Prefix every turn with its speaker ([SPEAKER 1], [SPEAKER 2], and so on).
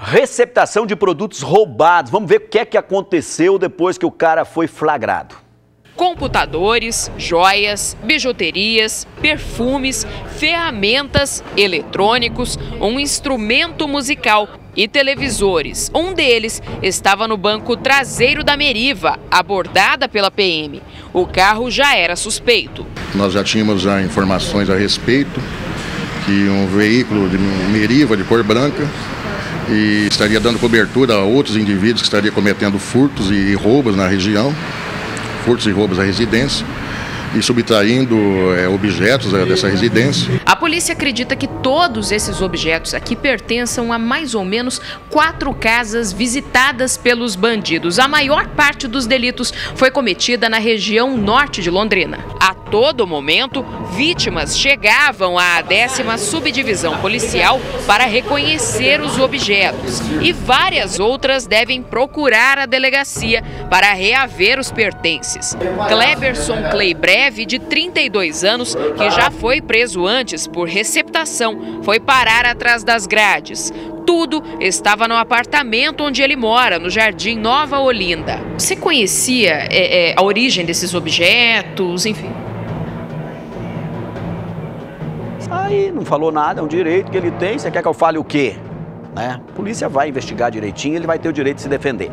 [SPEAKER 1] Receptação de produtos roubados. Vamos ver o que é que aconteceu depois que o cara foi flagrado.
[SPEAKER 2] Computadores, joias, bijuterias, perfumes, ferramentas, eletrônicos, um instrumento musical e televisores. Um deles estava no banco traseiro da Meriva, abordada pela PM. O carro já era suspeito.
[SPEAKER 3] Nós já tínhamos já informações a respeito que um veículo de Meriva de cor branca e estaria dando cobertura a outros indivíduos que estariam cometendo furtos e roubos na região, furtos e roubos à residência e subtraindo é, objetos é, dessa residência.
[SPEAKER 2] A polícia acredita que todos esses objetos aqui pertençam a mais ou menos quatro casas visitadas pelos bandidos. A maior parte dos delitos foi cometida na região norte de Londrina. A todo momento, vítimas chegavam à décima subdivisão policial para reconhecer os objetos e várias outras devem procurar a delegacia para reaver os pertences. Cleberson Clay Breve, de 32 anos, que já foi preso antes por receptação, foi parar atrás das grades tudo estava no apartamento onde ele mora, no Jardim Nova Olinda. Você conhecia é, é, a origem desses objetos, enfim?
[SPEAKER 1] Aí não falou nada, é um direito que ele tem. Você quer que eu fale o quê? Né? A polícia vai investigar direitinho, ele vai ter o direito de se defender.